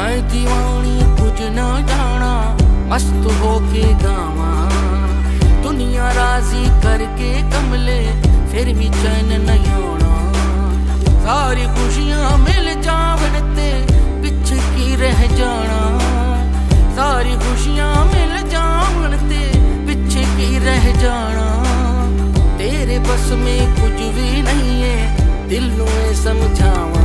मैं दीवानी कुछ ना जाना, मस्त होके गावा। दुनिया राज़ी करके कमले, फिर भी चैन नहीं होना। सारी खुशियाँ मिल जावन ते पिछ की रह जाना। सारी खुशियाँ मिल जावन ते पिछ की रह जाना। तेरे बस में कुछ भी नहीं है, दिल में समझावा।